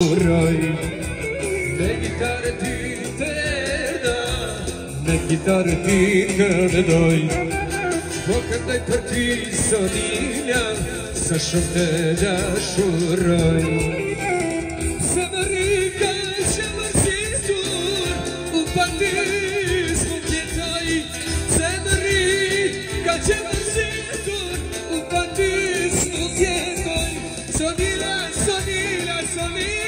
Erda Me gitarë ty këndoj Po këndoj për ty sonila Sa shumë të dashuroj Se më rika që më zisur U Se më rika që më zisur U patis më kjetoj Sonila, sonila, sonila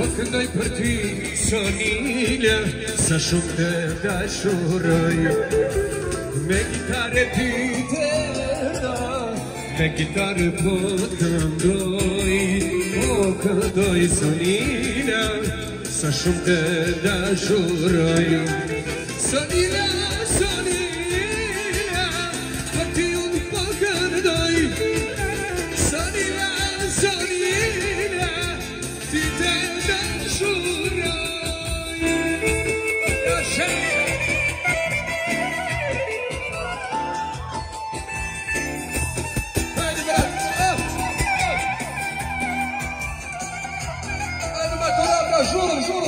вокнай прти сониле сашум те дашурой ме гитаре ти те да ме гитаре потам дой окадой сониле сашум те дашурой сониле сониле Jules, Jules.